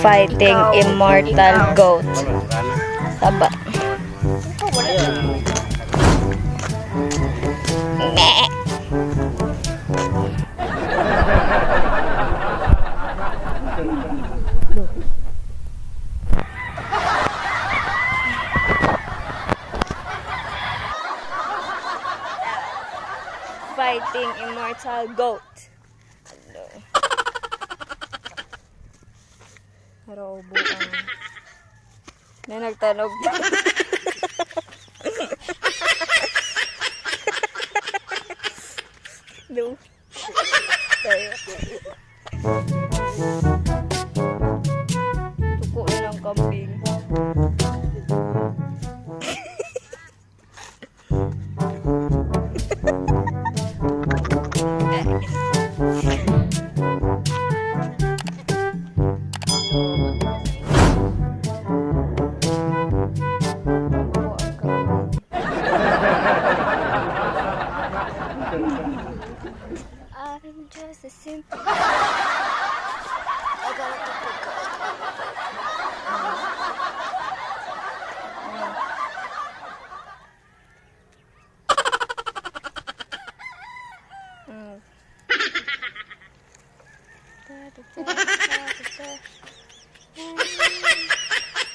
Fighting immortal goat. Taba. Fighting immortal goat. Robo ang... May nagtanog. no. Tayo. Tuko na ng kambing. I'm just a simple. I keep it going. Mm.